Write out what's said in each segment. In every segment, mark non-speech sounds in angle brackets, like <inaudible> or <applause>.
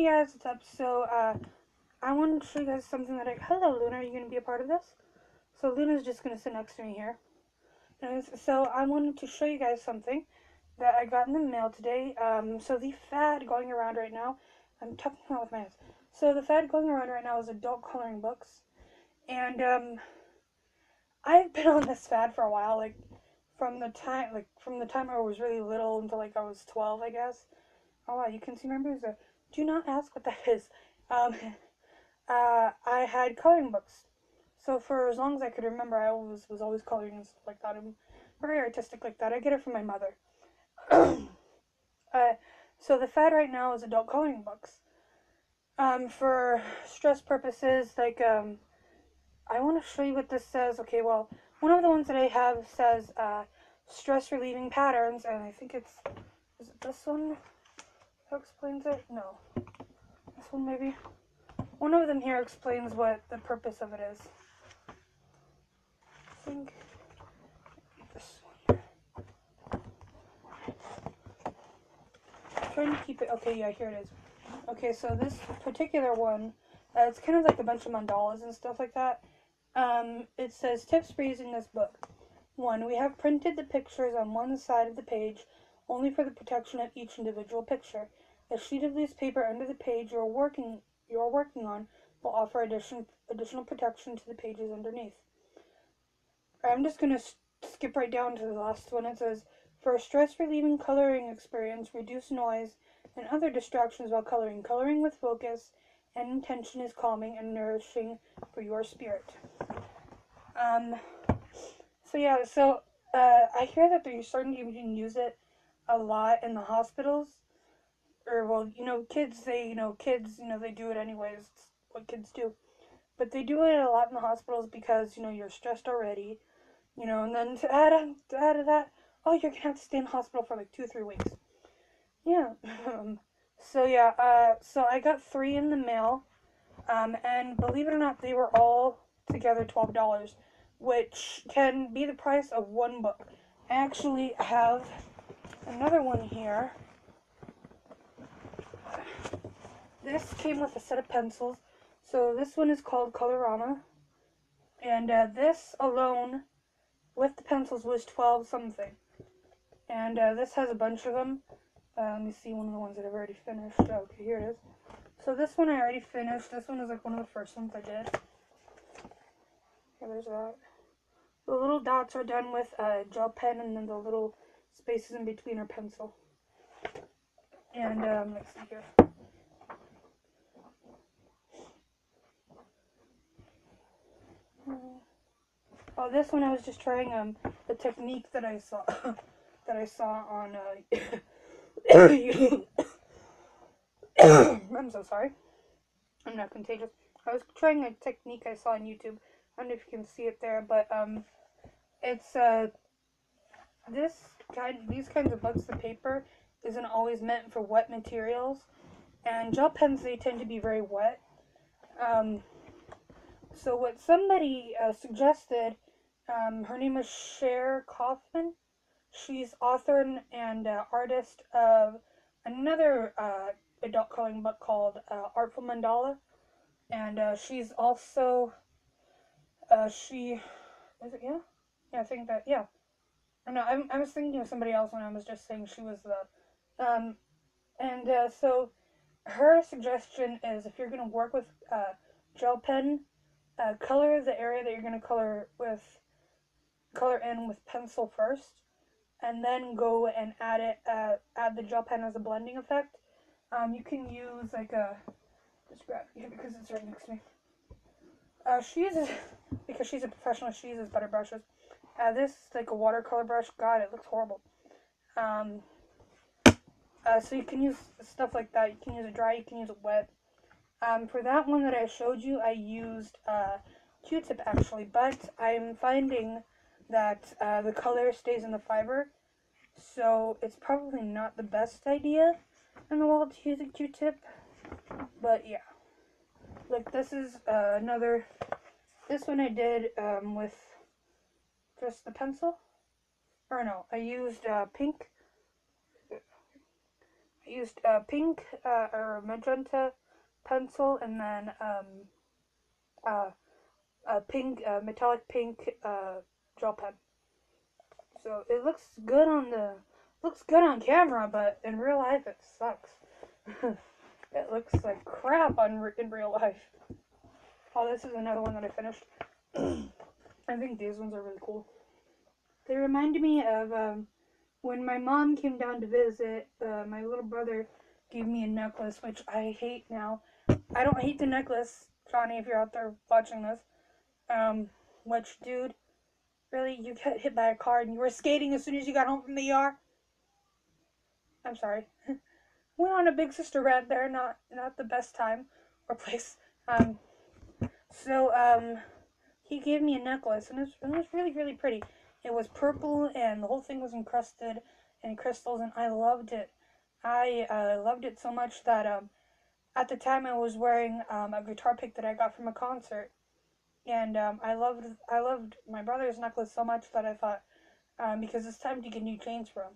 Hey guys, what's up? So, uh, I wanted to show you guys something that I. Hello, Luna, are you going to be a part of this? So, Luna's just going to sit next to me here. So, I wanted to show you guys something that I got in the mail today. Um, so, the fad going around right now, I'm talking about with my hands. So, the fad going around right now is adult coloring books. And, um, I've been on this fad for a while, like, from the time, like, from the time I was really little until, like, I was 12, I guess. Oh, wow, you can see my bruiser do not ask what that is. Um, uh, I had coloring books. So for as long as I could remember, I always was always coloring and stuff like that. I'm very artistic like that. I get it from my mother. <clears throat> uh, so the fad right now is adult coloring books. Um, for stress purposes, like um, I want to show you what this says. Okay, well, one of the ones that I have says uh, stress relieving patterns, and I think it's is it this one? Explains it? No. This one maybe? One of them here explains what the purpose of it is. I think this one. I'm trying to keep it. Okay, yeah, here it is. Okay, so this particular one, uh, it's kind of like a bunch of mandalas and stuff like that. Um, it says tips for using this book. One, we have printed the pictures on one side of the page only for the protection of each individual picture. A sheet of newspaper under the page you're working you're working on will offer addition, additional protection to the pages underneath. I'm just going to skip right down to the last one. It says, for a stress-relieving coloring experience, reduce noise and other distractions while coloring. Coloring with focus and intention is calming and nourishing for your spirit. Um, so yeah, so uh, I hear that they're starting to even use it a lot in the hospitals or well, you know, kids they, you know, kids, you know, they do it anyways. It's what kids do. But they do it a lot in the hospitals because, you know, you're stressed already, you know, and then to add on to add to that, oh, you're gonna have to stay in the hospital for like two, three weeks. Yeah. <laughs> So yeah, uh, so I got three in the mail, um, and believe it or not, they were all together twelve dollars, which can be the price of one book. I actually have another one here this came with a set of pencils. So this one is called Colorama. And uh, this alone, with the pencils, was 12 something. And uh, this has a bunch of them. Uh, let me see one of the ones that I've already finished. Oh, okay, here it is. So this one I already finished. This one is like one of the first ones I did. Yeah, there's that. The little dots are done with a gel pen, and then the little spaces in between are pencil. And um, let's see here. Oh, this one I was just trying um the technique that I saw <coughs> that I saw on uh <coughs> <coughs> I'm so sorry. I'm not contagious. I was trying a technique I saw on YouTube. I don't know if you can see it there, but um it's uh this kind these kinds of books The paper isn't always meant for wet materials and gel pens they tend to be very wet. Um so what somebody uh, suggested um, her name is Cher Kaufman. She's author and uh, artist of another uh, adult coloring book called uh, Artful Mandala, and uh, she's also uh, she is it yeah yeah I think that yeah. No, I'm, I was thinking of somebody else when I was just saying she was the um, and so her suggestion is if you're gonna work with gel pen, color the area that you're gonna color with color in with pencil first, and then go and add it, uh, add the gel pen as a blending effect. Um, you can use like a, just grab it because it's right next to me. Uh, she uses, <laughs> because she's a professional, she uses better brushes. Uh, this is like a watercolor brush. God, it looks horrible. Um, uh, so you can use stuff like that. You can use it dry, you can use it wet. Um, for that one that I showed you, I used uh, Q-tip actually, but I'm finding that uh, the color stays in the fiber. So it's probably not the best idea in the world to use a Q-tip. But yeah. Like this is uh, another, this one I did um, with just the pencil. Or no, I used uh, pink. I used a pink uh, or magenta pencil and then um, uh, a pink, uh, metallic pink uh, gel pen. So it looks good on the looks good on camera, but in real life it sucks. <laughs> it looks like crap on in real life. Oh, this is another one that I finished. <clears throat> I think these ones are really cool. They remind me of um, when my mom came down to visit. Uh, my little brother gave me a necklace, which I hate now. I don't hate the necklace, Johnny, if you're out there watching this. Um, which, dude, really, you got hit by a car and you were skating as soon as you got home from the ER? I'm sorry. <laughs> Went on a big sister rant there, not not the best time or place. Um, so um, he gave me a necklace, and it was, it was really really pretty. It was purple, and the whole thing was encrusted in crystals, and I loved it. I uh, loved it so much that um, at the time I was wearing um, a guitar pick that I got from a concert, and um, I loved I loved my brother's necklace so much that I thought um, because it's time to get new chains for him.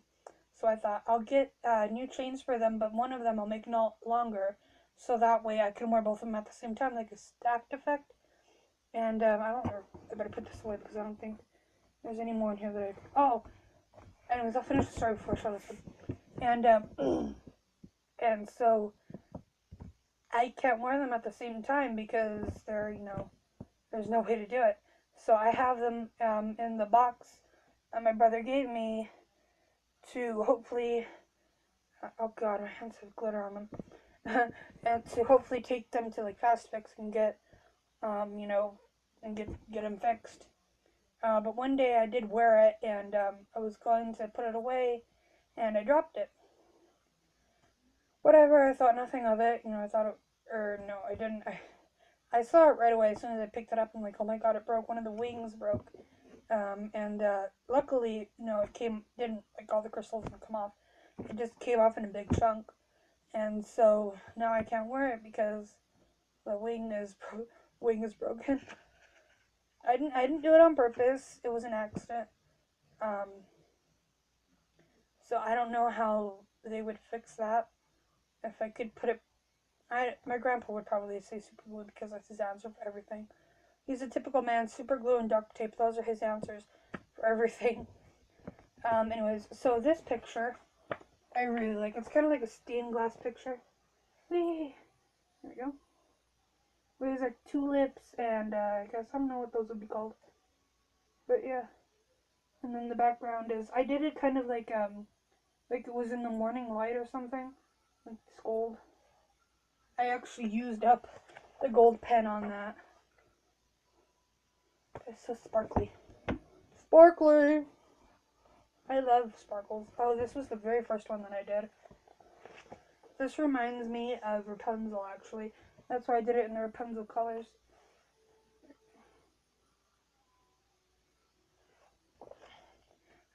So I thought I'll get uh, new chains for them, but one of them I'll make no longer, so that way I can wear both of them at the same time, like a stacked effect. And um, I don't. Know. I better put this away because I don't think there's any more in here that I. Oh, anyways, I'll finish the story befI show this. And um, <clears throat> and so I can't wear them at the same time because they're you know there's no way to do it. So I have them um, in the box that my brother gave me to hopefully, uh, oh god, my hands have glitter on them, <laughs> and to hopefully take them to like Fast Fix and get, um, you know, and get get them fixed. Uh, but one day I did wear it, and um, I was going to put it away, and I dropped it. Whatever, I thought nothing of it. You know, I thought it, or no, I didn't. I, I saw it right away as soon as I picked it up. I'm like, oh my god, it broke. One of the wings broke. Um, and uh, luckily, know, it came didn't like all the crystals didn't come off. It just came off in a big chunk, and so now I can't wear it because the wing is <laughs> wing is broken. I didn't I didn't do it on purpose. It was an accident. Um, so I don't know how they would fix that. If I could put it, I my grandpa would probably say super glue because that's his answer for everything. He's a typical man. Super glue and duct tape. Those are his answers for everything. <laughs> Um, anyways, so this picture, I really like. It's kind of like a stained glass picture. <laughs> There we go. There's like tulips and uh, I guess I don't know what those would be called. But yeah. And then the background is, I did it kind of like, um, like it was in the morning light or something. Like this gold. I actually used up the gold pen on that. It's so sparkly. Sparkly! I love sparkles. Oh, this was the very first one that I did. This reminds me of Rapunzel, actually. That's why I did it in the Rapunzel colors.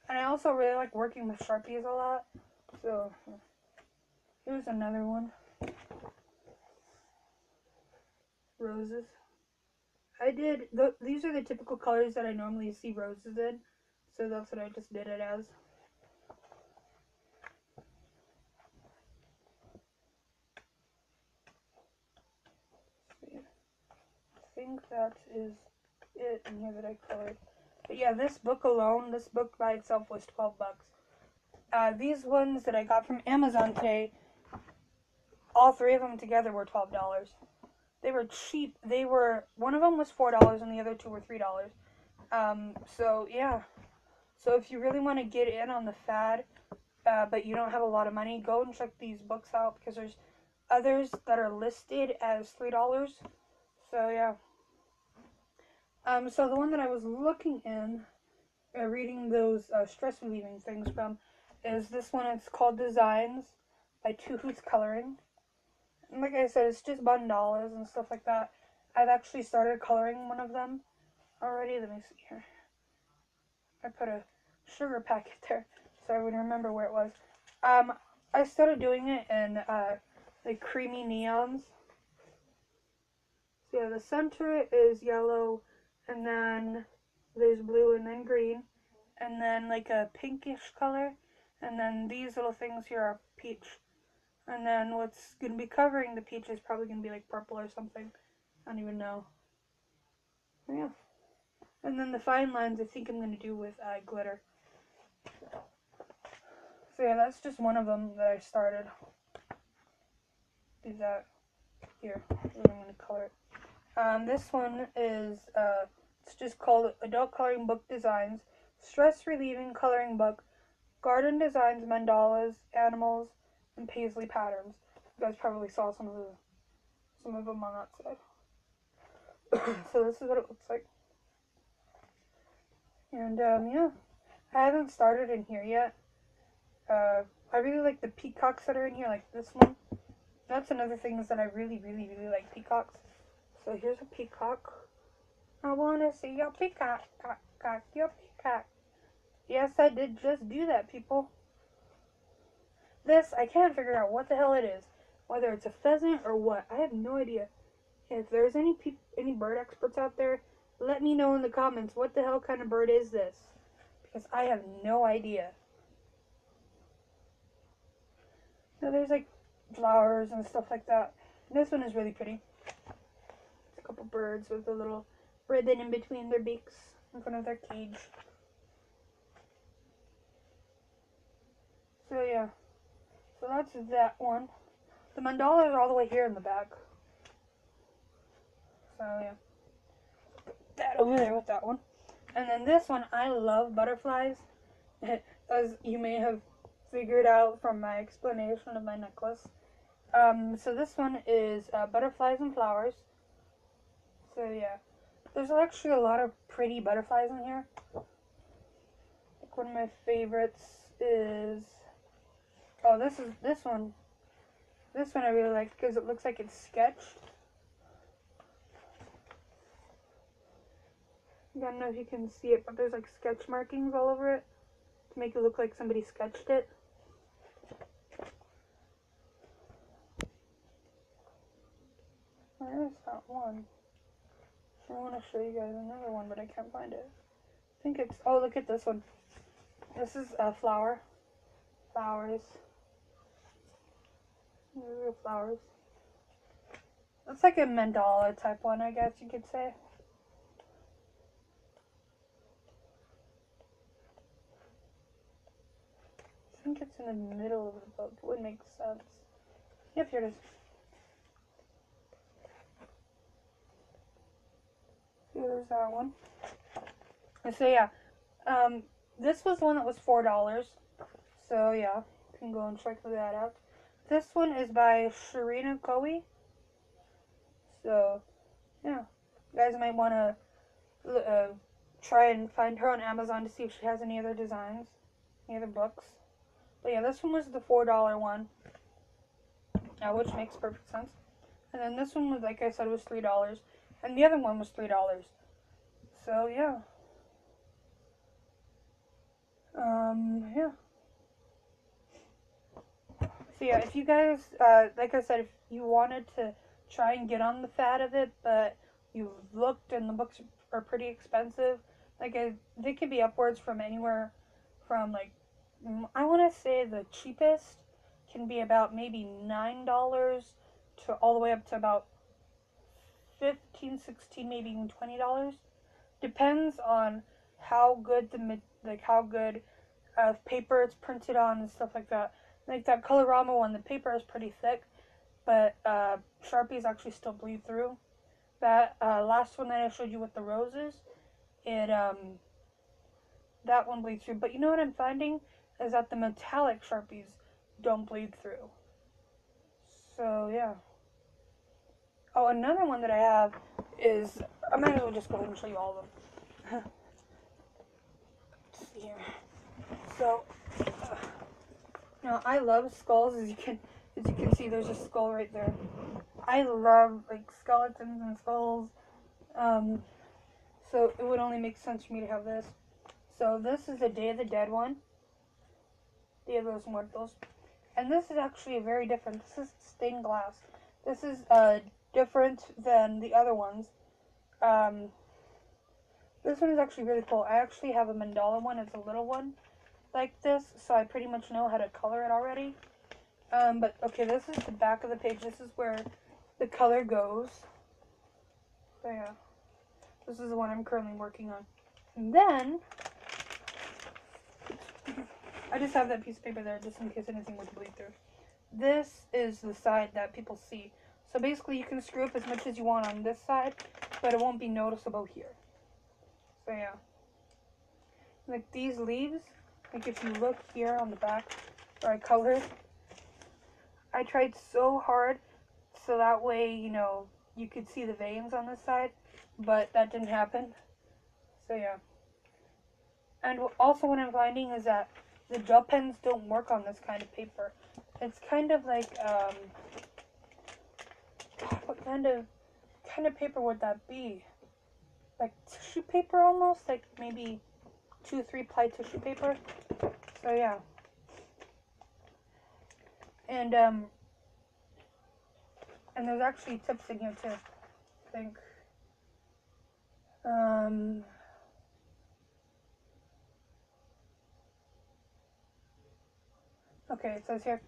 And I also really like working with Sharpies a lot. So, here's another one. Roses. I did, th these are the typical colors that I normally see roses in, so that's what I just did it as. I think that is it in here that I colored. But yeah, this book alone, this book by itself was 12 bucks. Uh, these ones that I got from Amazon today, all three of them together were $12. They were cheap. They were one of them was four dollars and the other two were three dollars. Um, so yeah. So if you really want to get in on the fad, uh, but you don't have a lot of money, go and check these books out because there's others that are listed as three dollars. So yeah. Um, so the one that I was looking in, uh, reading those uh, stress relieving things from, is this one. It's called Designs by Two Hoots Coloring like I said, it's just mandalas and stuff like that. I've actually started coloring one of them already. Let me see here. I put a sugar packet <laughs> there so I would remember where it was. Um, I started doing it in uh, like creamy neons. So yeah, the center is yellow, and then there's blue, and then green, and then like a pinkish color, and then these little things here are peach. And then what's going to be covering the peach is probably going to be like purple or something. I don't even know. Yeah. And then the fine lines I think I'm going to do with uh, glitter. So yeah, that's just one of them that I started. Do that here. I'm going to color it. Um, this one is, uh, it's just called Adult Coloring Book Designs. Stress Relieving Coloring Book. Garden Designs, Mandalas, Animals, and Paisley Patterns. You guys probably saw some of the, some of them on that side. <coughs> so this is what it looks like. And um, yeah, I haven't started in here yet. Uh, I really like the peacocks that are in here, like this one. That's another thing is that I really, really, really like peacocks. So here's a peacock. I want to see your peacock, cock, cock, your peacock. Yes, I did just do that, people. This, I can't figure out what the hell it is. Whether it's a pheasant or what. I have no idea. If there's any any bird experts out there, let me know in the comments what the hell kind of bird is this. Because I have no idea. Now there's like flowers and stuff like that. And this one is really pretty. It's a couple birds with a little ribbon in between their beaks in front of their cage. So yeah. So that's that one. The mandalas are all the way here in the back. So yeah that over there with that one. And then this one, I love butterflies. <laughs> As you may have figured out from my explanation of my necklace. Um, so this one is uh, butterflies and flowers. So yeah, there's actually a lot of pretty butterflies in here. Like one of my favorites is, oh this is, this one. This one I really like because it looks like it's sketched. I don't know if you can see it, but there's like sketch markings all over it to make it look like somebody sketched it. Where is that one? I want to show you guys another one, but I can't find it. I think it's, oh, look at this one. This is a flower. Flowers. Are flowers. It's like a mandala type one, I guess you could say. I think it's in the middle of the book. Would make sense. Yep, here it is. Here's that one. So yeah, um, this was one that was four dollars. So yeah, you can go and check that out. This one is by Sharina Coe. So yeah, you guys might want to uh, try and find her on Amazon to see if she has any other designs, any other books. But yeah, this one was the $4 one. Yeah, which makes perfect sense. And then this one was, like I said, was $3. And the other one was $3. So, yeah. Um, yeah. So, yeah, if you guys, uh, like I said, if you wanted to try and get on the fat of it, but you've looked and the books are pretty expensive, like, I, they could be upwards from anywhere from, like, I want to say the cheapest can be about maybe $9 to all the way up to about 15 16 maybe even $20 depends on how good the like how good uh, paper it's printed on and stuff like that like that colorama one the paper is pretty thick but uh, sharpies actually still bleed through that uh, last one that i showed you with the roses it um that one bleeds through but you know what i'm finding is that the metallic Sharpies don't bleed through. So, yeah. Oh, another one that I have is, I might as well just go ahead and show you all of them. <laughs> see here. So, now I love skulls, as you can, as you can see, there's a skull right there. I love, like, skeletons and skulls. Um, so it would only make sense for me to have this. So this is the Day of the Dead one. Dia de los Muertos. And this is actually a very different. This is stained glass. This is uh, different than the other ones. Um, this one is actually really cool. I actually have a mandala one. It's a little one like this, so I pretty much know how to color it already. Um, but okay, this is the back of the page. This is where the color goes. So yeah, this is the one I'm currently working on. And then I just have that piece of paper there just in case anything would bleed through. This is the side that people see. So basically you can screw up as much as you want on this side, but it won't be noticeable here. So yeah. Like these leaves, like if you look here on the back where I colored, I tried so hard so that way, you know, you could see the veins on this side, but that didn't happen. So yeah. And also what I'm finding is that the gel pens don't work on this kind of paper. It's kind of like, um, what kind of, kind of paper would that be? Like tissue paper almost? Like maybe two, three ply tissue paper? So yeah. And, um, and there's actually tips in here too, I think. Um, okay, it says here,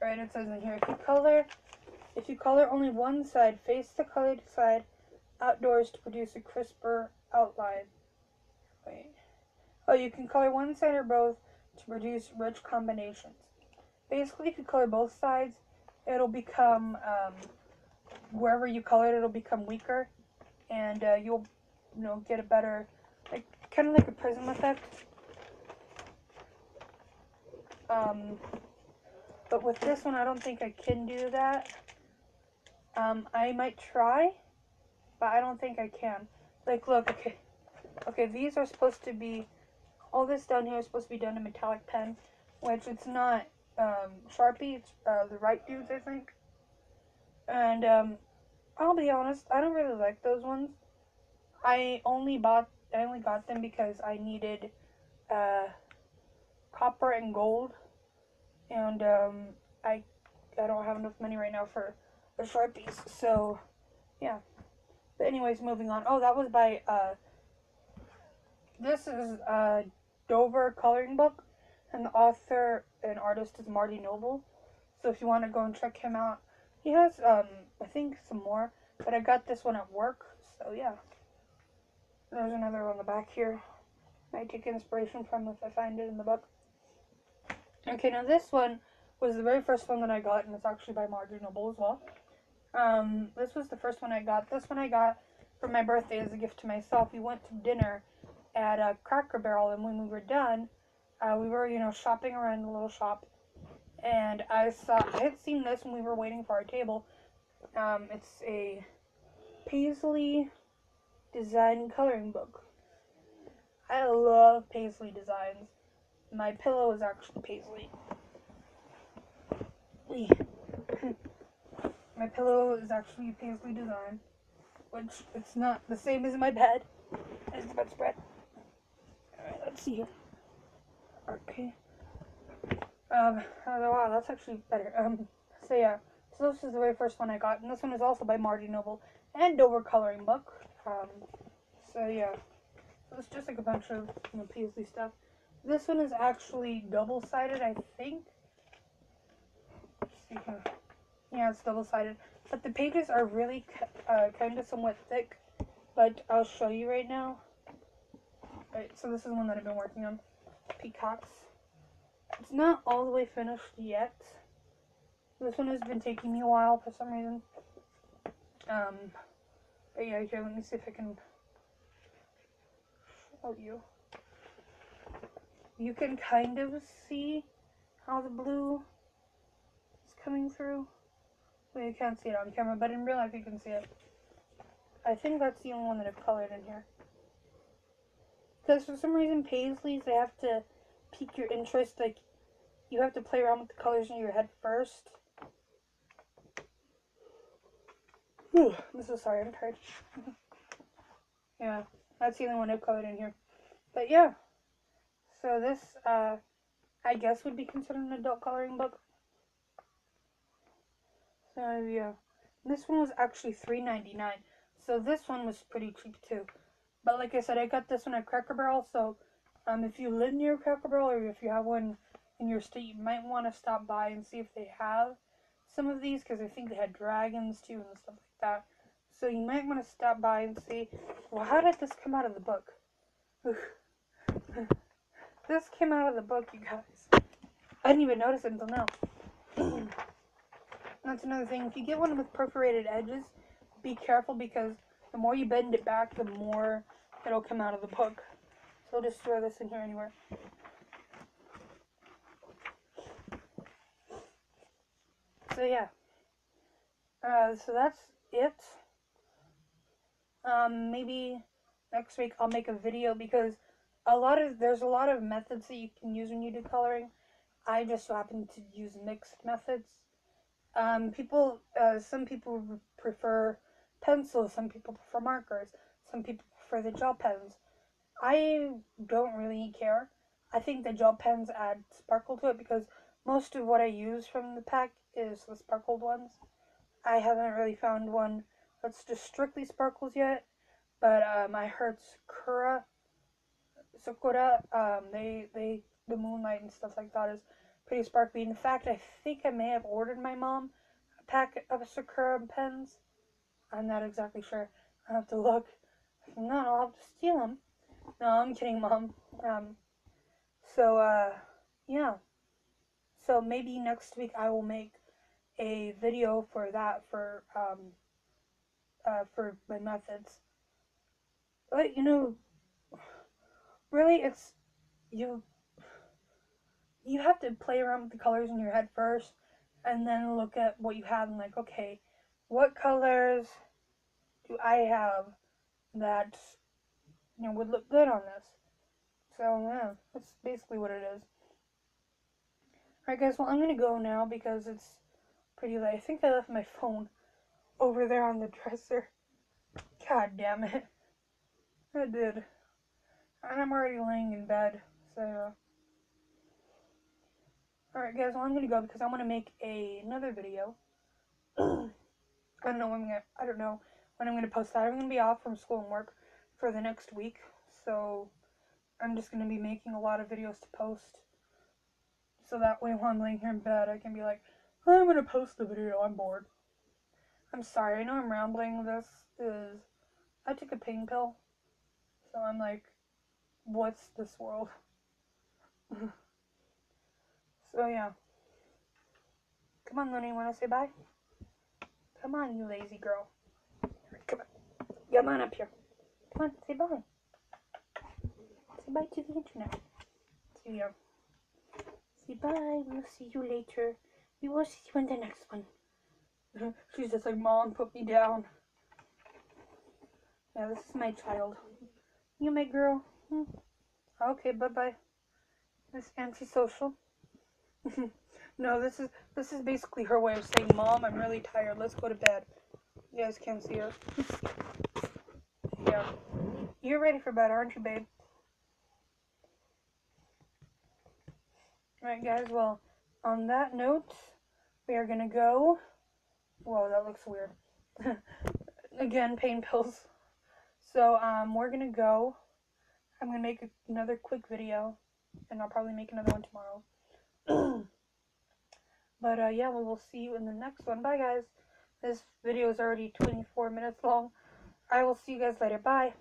right, it says in here, if you color, if you color only one side, face the colored side outdoors to produce a crisper outline. Wait. Oh, you can color one side or both to produce rich combinations. Basically, if you color both sides, it'll become, um, wherever you color it, it'll become weaker, and uh, you'll, you know, get a better, like, kind of like a prism effect. Um, but with this one, I don't think I can do that. Um, I might try, but I don't think I can. Like, look, okay, okay, these are supposed to be, all this down here is supposed to be done in metallic pen, which it's not um, Sharpie, it's uh, the right dudes, I think. And um, I'll be honest, I don't really like those ones. I only bought, I only got them because I needed uh, copper and gold, and um, I, I don't have enough money right now for the Sharpies, so yeah. But anyways, moving on. Oh, that was by, uh, this is a Dover coloring book, and the author and artist is Marty Noble. So if you want to go and check him out, he has, um, I think some more, but I got this one at work, so yeah. There's another one on the back here. I take inspiration from if I find it in the book. Okay, now this one was the very first one that I got, and it's actually by Marty Noble as well. Um, this was the first one I got. This one I got for my birthday as a gift to myself. We went to dinner at a Cracker Barrel, and when we were done, uh, we were, you know, shopping around the little shop, and I saw, I had seen this when we were waiting for our table. Um, it's a Paisley design coloring book. I love Paisley designs. My pillow is actually Paisley. my pillow is actually Paisley design, which it's not the same as my bed. It's the bedspread. Alright, let's see here. Okay. Um, oh, wow, that's actually better. Um, so yeah, so this is the very first one I got, and this one is also by Marty Noble and Dover Coloring Book. Um, so yeah, so it's just like a bunch of you know, Paisley stuff. This one is actually double-sided, I think. Yeah, it's double-sided, but the pages are really uh, kind of somewhat thick, but I'll show you right now. Right, so this is one that I've been working on. Peacocks. It's not all the way finished yet. This one has been taking me a while for some reason. Um, but yeah, here, let me see if I can show you. You can kind of see how the blue is coming through. Well, you can't see it on camera, but in real life you can see it. I think that's the only one that I've colored in here. Because for some reason, Paisleys, they have to pique your interest. Like, you have to play around with the colors in your head first. Whew, I'm so sorry, I'm tired. <laughs> yeah, that's the only one I've colored in here. But yeah, so this, uh, I guess would be considered an adult coloring book. So yeah, this one was actually $3.99. So this one was pretty cheap too. But like I said, I got this one at Cracker Barrel, so um, if you live near Cracker Barrel or if you have one in your state, you might want to stop by and see if they have some of these because I think they had dragons too and stuff like that. So you might want to stop by and see. Well, how did this come out of the book? <laughs> this came out of the book, you guys. I didn't even notice it until now. <clears throat> That's another thing. If you get one with perforated edges, be careful because the more you bend it back, the more it'll come out of the book. So I'll just throw this in here anywhere. So yeah. Uh, so that's it. Um, maybe next week I'll make a video because a lot of there's a lot of methods that you can use when you do coloring. I just happen to use mixed methods. Um, people, uh, some people prefer pencils, some people prefer markers, some people prefer the gel pens. I don't really care. I think the gel pens add sparkle to it because most of what I use from the pack is the sparkled ones. I haven't really found one that's just strictly sparkles yet, but um, I heard Sakura, Sakura, um, they, they, the moonlight and stuff like that is pretty sparkly. In fact, I think I may have ordered my mom a pack of Sakura pens. I'm not exactly sure. I have to look. I'll have to steal them. No, I'm kidding, mom. Um, so, uh, yeah. So maybe next week I will make a video for that for um uh for my methods. But you know really it's you you have to play around with the colors in your head first and then look at what you have and like okay what colors do I have that you know would look good on this. So yeah that's basically what it is. Alright guys well I'm gonna go now because it's pretty late. I think I left my phone over there on the dresser. God damn it. I did. And I'm already laying in bed so Alright guys, well I'm gonna go because I wanna make a, another video. <clears throat> I don't know I'm gonna I don't know when I'm gonna post that. I'm gonna be off from school and work for the next week. So I'm just gonna be making a lot of videos to post. So that way while I'm laying here in bed I can be like, I'm gonna post the video, I'm bored. I'm sorry, I know I'm rambling. This is I took a pain pill. So I'm like, what's this world? <laughs> So yeah. Come on, Looney, wanna say bye? Come on, you lazy girl. Come on. Up here. Come on, say bye. Say bye to the internet. See ya. Say bye. We'll see you later. We will see you in the next one. <laughs> She's just like, Mom, put me down. Yeah, this is my child. You my girl. Hmm. Okay, bye-bye. This antisocial. <laughs> no, this is this is basically her way of saying, "Mom, I'm really tired. Let's go to bed." You guys can't see her. <laughs> you're ready for bed, aren't you, babe? Alright, guys. Well, on that note, we are gonna go. Whoa, that looks weird. <laughs> Again, pain pills. So, um, we're gonna go. I'm gonna make another quick video, and I'll probably make another one tomorrow. <clears throat> but uh, yeah, we will see you in the next one. Bye, guys. This video is already 24 minutes long. I will see you guys later. Bye.